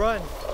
Run.